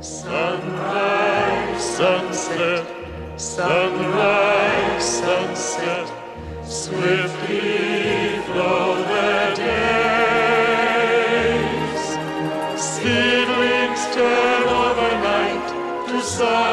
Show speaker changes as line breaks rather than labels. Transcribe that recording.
Sunrise, sunset, sunrise, sunset, swiftly flow the days. Seedlings turn overnight to sun.